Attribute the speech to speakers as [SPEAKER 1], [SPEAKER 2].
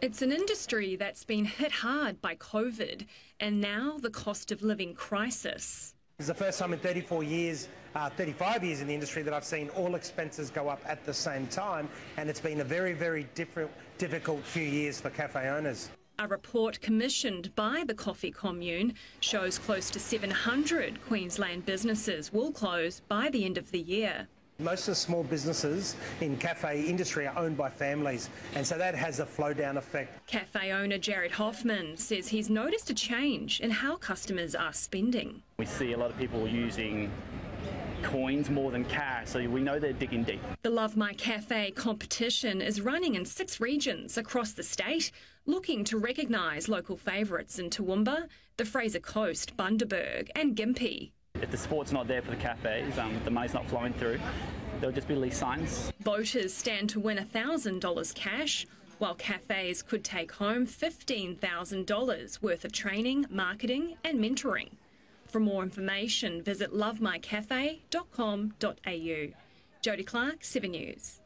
[SPEAKER 1] It's an industry that's been hit hard by COVID and now the cost of living crisis.
[SPEAKER 2] It's the first time in 34 years, uh, 35 years in the industry that I've seen all expenses go up at the same time, and it's been a very, very different, difficult few years for cafe owners.
[SPEAKER 1] A report commissioned by the Coffee Commune shows close to 700 Queensland businesses will close by the end of the year.
[SPEAKER 2] Most of the small businesses in cafe industry are owned by families, and so that has a flow down effect.
[SPEAKER 1] Cafe owner Jared Hoffman says he's noticed a change in how customers are spending.
[SPEAKER 3] We see a lot of people using coins more than cash, so we know they're digging deep.
[SPEAKER 1] The Love My Cafe competition is running in six regions across the state, looking to recognise local favourites in Toowoomba, the Fraser Coast, Bundaberg, and Gympie.
[SPEAKER 3] If the support's not there for the cafes, um, the money's not flowing through, there'll just be lease signs.
[SPEAKER 1] Voters stand to win $1,000 cash, while cafes could take home $15,000 worth of training, marketing, and mentoring. For more information, visit lovemycafe.com.au. Jody Clark, 7 News.